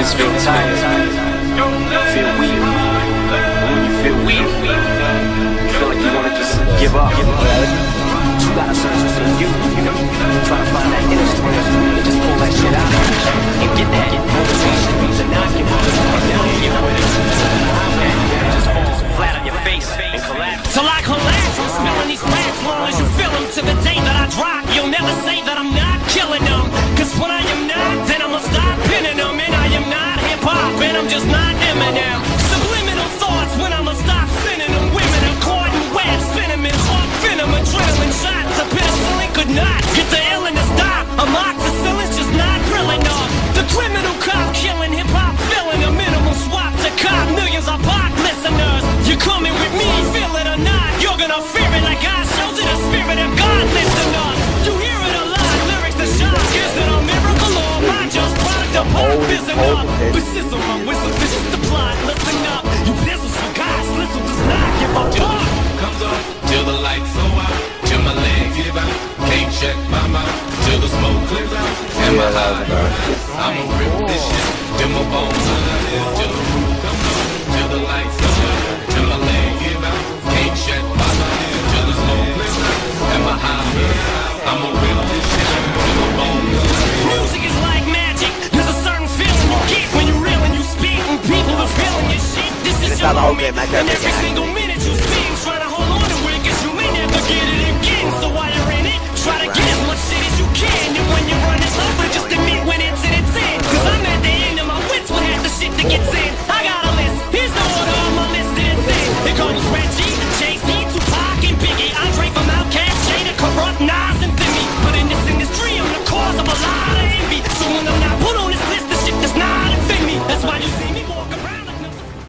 Memphis feel tired. Feel weak. When you feel weak, you feel like you wanna just give up. You gotta search not. Get the to stop. Amoxicillin's just not drilling off. The criminal cop killing hip hop, filling a minimal swap to cop. Millions of pop listeners. You coming with me, feel it or not. You're gonna it like I showed you the spirit of God Listen up, you hear it a lot Lyrics the shock, is it a miracle Or am I just product of pop? Is it not? But sizzle, I'm. all in my every single minute.